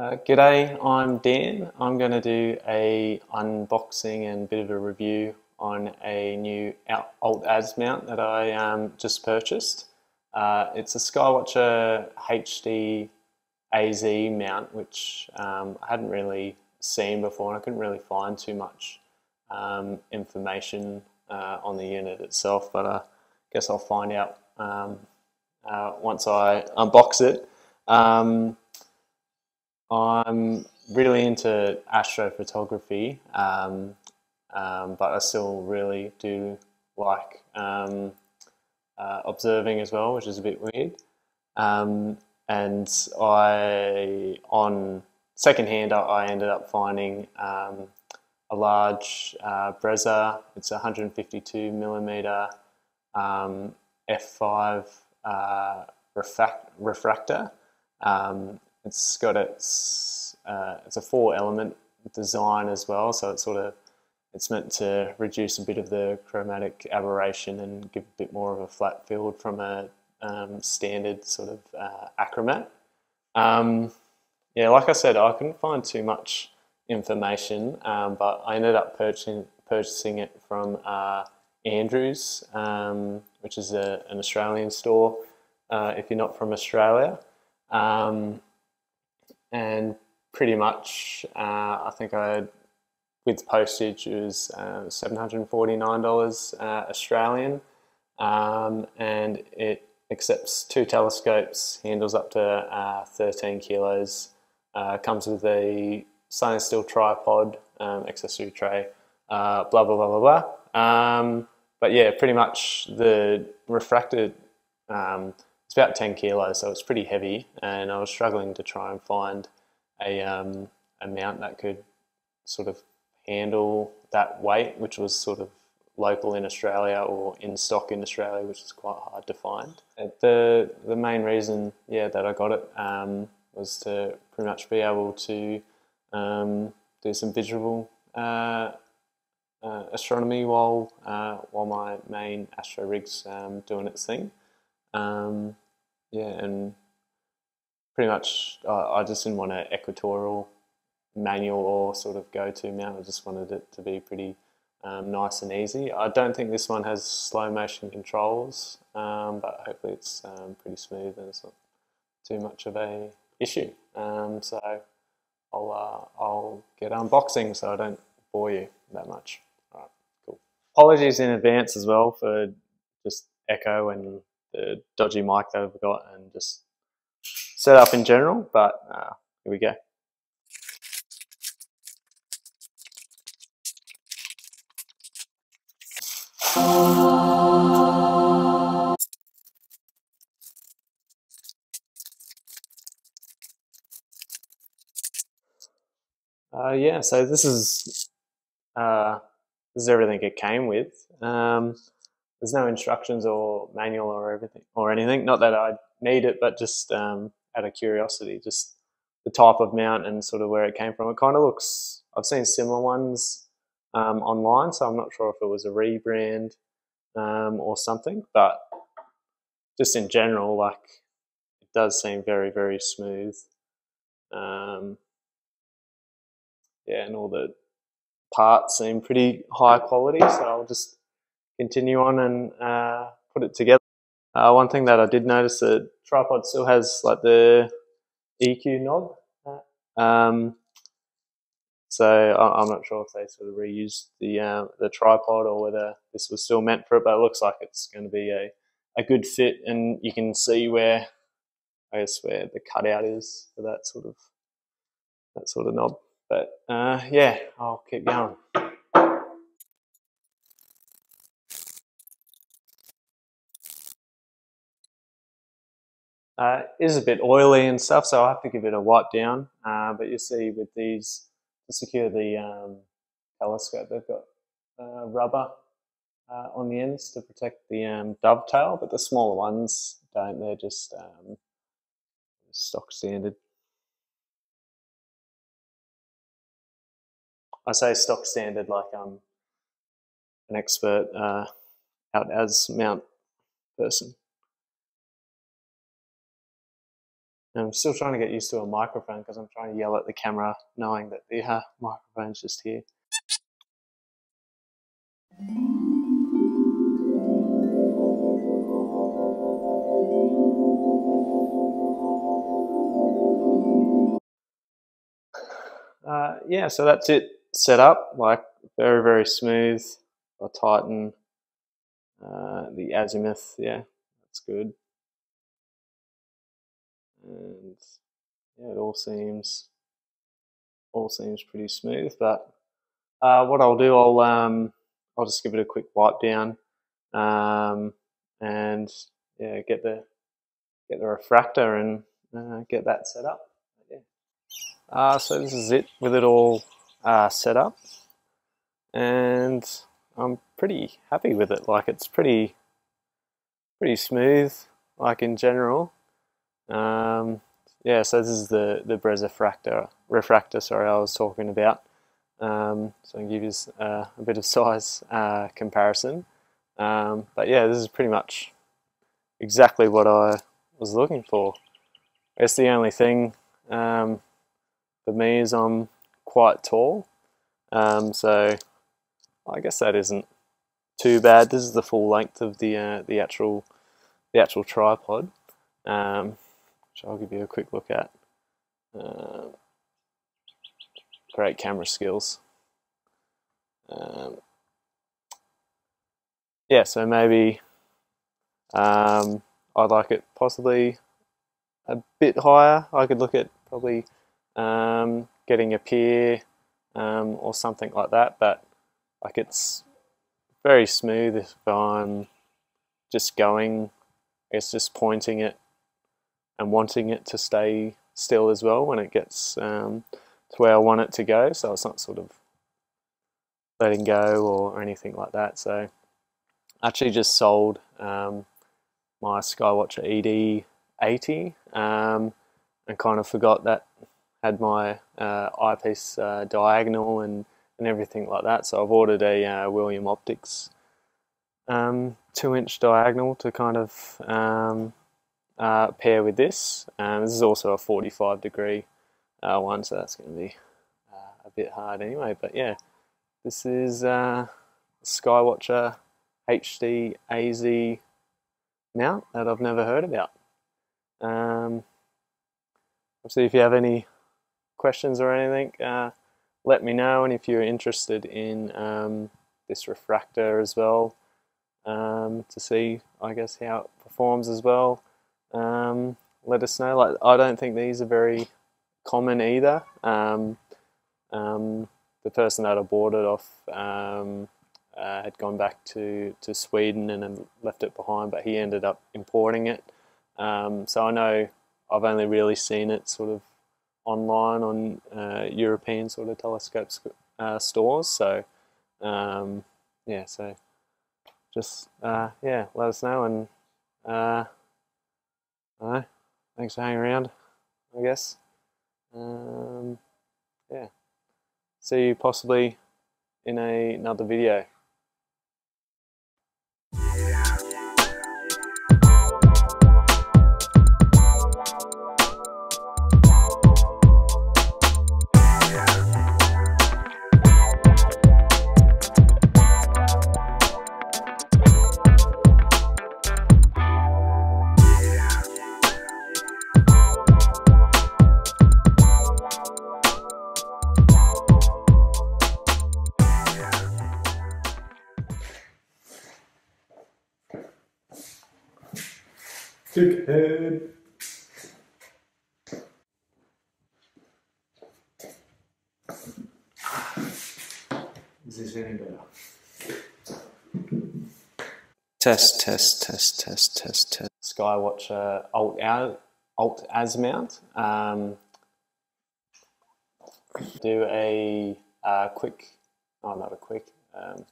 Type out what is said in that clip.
Uh, g'day, I'm Dan. I'm going to do a unboxing and bit of a review on a new Alt Az mount that I um, just purchased. Uh, it's a Skywatcher HD AZ mount, which um, I hadn't really seen before and I couldn't really find too much um, information uh, on the unit itself, but I guess I'll find out um, uh, once I unbox it. I'm really into astrophotography, um, um, but I still really do like um, uh, observing as well, which is a bit weird. Um, and I, on secondhand, I ended up finding um, a large uh, Bresser. It's a 152 millimeter um, f5 uh, refractor. Um, it's got its uh, it's a four element design as well, so it's sort of it's meant to reduce a bit of the chromatic aberration and give a bit more of a flat field from a um, standard sort of uh, achromat. Um, yeah, like I said, I couldn't find too much information, um, but I ended up purchasing purchasing it from uh, Andrews, um, which is a, an Australian store. Uh, if you're not from Australia, um, and pretty much uh, I think I with postage it was uh, $749 uh, Australian. Um, and it accepts two telescopes handles up to uh, 13 kilos uh, comes with a stainless steel tripod um, accessory tray blah blah blah blah blah. Um, but yeah pretty much the refracted um, it's about 10 kilos, so it's pretty heavy, and I was struggling to try and find a, um, a mount that could sort of handle that weight, which was sort of local in Australia or in stock in Australia, which is quite hard to find. Uh, the the main reason, yeah, that I got it um, was to pretty much be able to um, do some visual uh, uh, astronomy while uh, while my main astro rig's um, doing its thing. Um, yeah, and pretty much uh, I just didn't want an equatorial manual or sort of go-to mount. I just wanted it to be pretty um, nice and easy. I don't think this one has slow motion controls, um, but hopefully it's um, pretty smooth and it's not too much of a issue. Um, so I'll uh, I'll get unboxing so I don't bore you that much. All right, cool. Apologies in advance as well for just echo and the dodgy mic that I've got and just set up in general, but uh, here we go. Uh, yeah, so this is uh, this is everything it came with. Um, there's no instructions or manual or everything or anything. Not that I need it, but just um, out of curiosity, just the type of mount and sort of where it came from. It kind of looks. I've seen similar ones um, online, so I'm not sure if it was a rebrand um, or something, but just in general, like it does seem very very smooth. Um, yeah, and all the parts seem pretty high quality, so I'll just continue on and uh, put it together. Uh, one thing that I did notice the tripod still has like the EQ knob. Um, so I'm not sure if they sort of reused the uh, the tripod or whether this was still meant for it, but it looks like it's going to be a, a good fit, and you can see where I guess where the cutout is for that sort of that sort of knob. But uh, yeah, I'll keep going. Uh, is a bit oily and stuff, so I have to give it a wipe down. Uh, but you see with these, to secure the um, telescope, they've got uh, rubber uh, on the ends to protect the um, dovetail, but the smaller ones don't. They're just um, stock standard. I say stock standard like I'm an expert uh, Alt Az mount person. I'm still trying to get used to a microphone because I'm trying to yell at the camera knowing that the uh, microphone's just here. Uh, yeah, so that's it set up, like very, very smooth. I tighten uh, the azimuth, yeah, that's good. And yeah, it all seems all seems pretty smooth. But uh, what I'll do, I'll um, I'll just give it a quick wipe down, um, and yeah, get the get the refractor and uh, get that set up. Yeah. Uh, so this is it with it all uh, set up, and I'm pretty happy with it. Like it's pretty pretty smooth, like in general. Um, yeah, so this is the the Bresser refractor. Sorry, I was talking about. Um, so I can give you uh, a bit of size uh, comparison. Um, but yeah, this is pretty much exactly what I was looking for. It's the only thing um, for me is I'm quite tall, um, so I guess that isn't too bad. This is the full length of the uh, the actual the actual tripod. Which I'll give you a quick look at. Uh, great camera skills. Um, yeah, so maybe um, I'd like it possibly a bit higher. I could look at probably um, getting a pier um, or something like that, but like it's very smooth if I'm just going, I guess just pointing it and wanting it to stay still as well when it gets um, to where I want it to go. So it's not sort of letting go or, anything like that. So I actually just sold um, my Skywatcher ED80 um, and kind of forgot that had my uh, eyepiece uh, diagonal and, and everything like that. So I've ordered a uh, William Optics um, two inch diagonal to kind of um, uh, pair with this. Um, this is also a 45 degree uh, one, so that's going to be uh, a bit hard anyway. But yeah, this is uh, Skywatcher HD AZ mount that I've never heard about. Um, obviously, if you have any questions or anything, uh, let me know. And if you're interested in um, this refractor as well, um, to see, I guess, how it performs as well, um, let us know. Like I don't think these are very common either. Um, um, the person that I bought it off um, uh, had gone back to, to Sweden and left it behind, but he ended up importing it. Um, so I know I've only really seen it sort of online on uh, European sort of telescope uh, stores. So um, yeah, so just uh, yeah, let us know and uh, thanks for hanging around, I guess. Um, yeah. See you possibly in a, another video. Dickhead. Is this any better? Test, test, test, test, test, test. Skywatcher Alt, Alt Az mount. Um, do a uh, quick, oh, not a quick, um,